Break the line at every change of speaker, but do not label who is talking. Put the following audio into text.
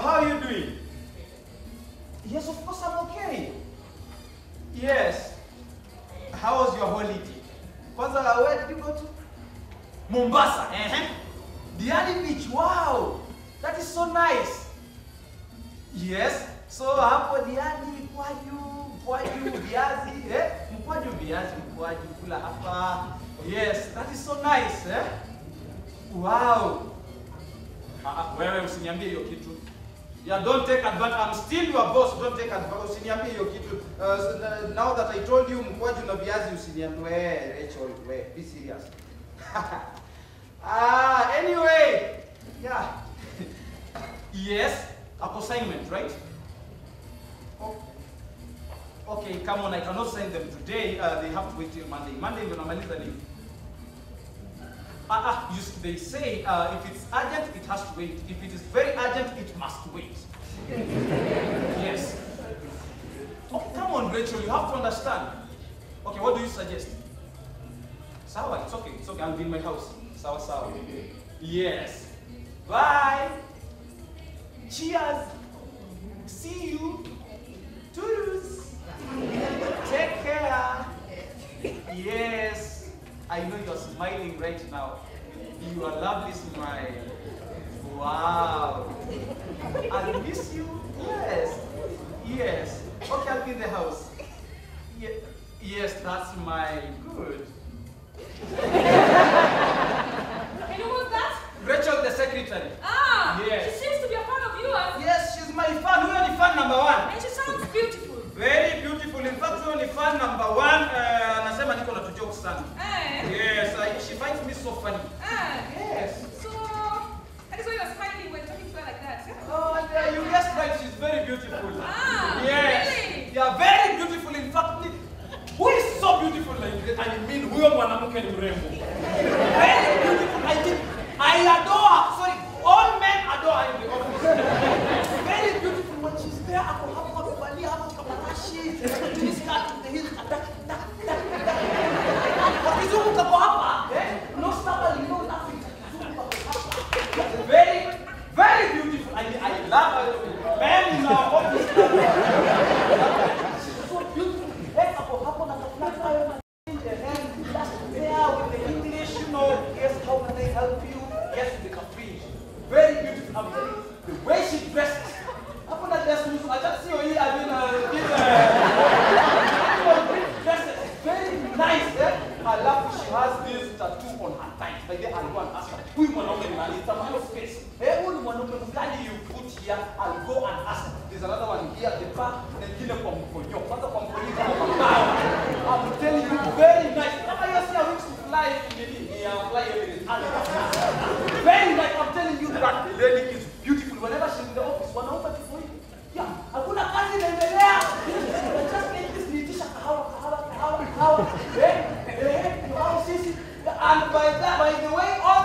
So how are you doing? Yes, of course I'm okay. Yes. How was your holiday? Kwanza, where did you go to? Mombasa. Uh-huh. Diani Beach. Wow. That is so nice. Yes. So hapo Diani mkwaju, mkwaju viazi, eh? Mkwaju viazi, mkwaju kula hapa. Yes, that is so nice, eh? Wow. Ah, ah, wewe usiniambie hiyo kitu. Yeah, don't take advantage. I'm still your boss. Don't take advantage. Usiniambie hiyo kitu. Uh, uh, now that I told you mkwaju na viazi usiniambie. We, Rachel, we, be serious. ah, anyway. Yeah. yes, a assignment, right? Oh. Okay, come on, I cannot send them today. Uh, they have to wait till Monday. Monday ndio namaliza leave. Ah, you, they say uh, if it's urgent, it has to wait. If it is very urgent, it must wait. yes. Oh, come on, Rachel, you have to understand. Okay, what do you suggest? Sawa, it's okay, it's okay. I'll be in my house. Sawa, sawa. Yes. Bye. Cheers. See you. Toodles. Take care. Yes. I know you're smiling right now. You are lovely smile. Wow. I'll miss you. Yes. Yes. Okay, I'll be in the house. Ye- yes, that's my good.
And who was that?
Rachel, the secretary.
Ah!
Yes.
She seems to be a fan of yours.
Yes, she's my fan. Huyo ni fan number one.
And she sounds beautiful.
Very beautiful. In fact, huyo ni fan number one. Uh, anasema niko na tujokes sana. I mean, huyo mwanamke ni mrembo. And ask her, huyu mwanaume ni nani? It's a man of space. Eh, huyu mwanaume mgani you put here? I'll go and ask her. There's another one here the back, na ingine kwa mkonyo. Kwanza kwa mkonyo kama mabao. I'm telling you, very nice. Kama hiyo si ya wings to fly, nini? Ni ya fly Emirates. Very nice. I'm telling you that the lady is And by that, by the way, all